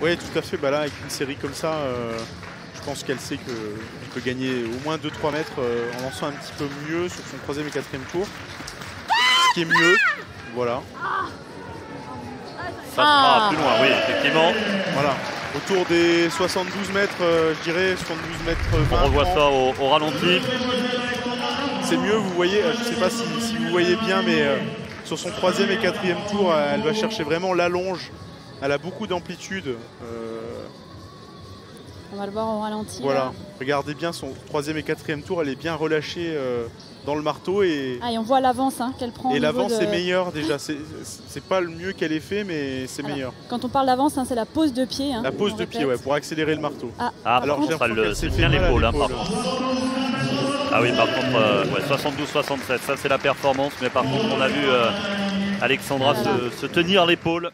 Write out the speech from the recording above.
Oui, tout à fait. Bah là, avec une série comme ça, euh, je pense qu'elle sait qu'elle peut gagner au moins 2-3 mètres euh, en lançant un petit peu mieux sur son troisième et quatrième tour. Ce qui est mieux. Voilà. Ça sera plus loin, oui, effectivement. Voilà. Autour des 72 mètres, euh, je dirais, 72 mètres. euh, 20, On revoit 30. ça au, au ralenti. C'est mieux, vous voyez, euh, je sais pas si, si vous voyez bien, mais euh, sur son troisième et quatrième tour, euh, elle va chercher vraiment l'allonge. Elle a beaucoup d'amplitude. euh, On va le voir au ralenti. voilà. là. Regardez bien son troisième et quatrième tour, elle est bien relâchée euh, dans le marteau et, Ah, et on voit l'avance hein, qu'elle prend. et l'avance de- est meilleure déjà. C'est c'est pas le mieux qu'elle ait fait, mais c'est Alors, meilleur. Quand on parle d'avance, hein, c'est la pose de pied. hein, La pose de pied, ouais, pour accélérer le marteau. Ah, Ah, par contre, c'est s'est bien l'épaule, hein, par contre. Ah oui, par contre, euh, ouais, 72-67, ça c'est la performance, mais par contre, on a vu euh, Alexandra se- se tenir l'épaule.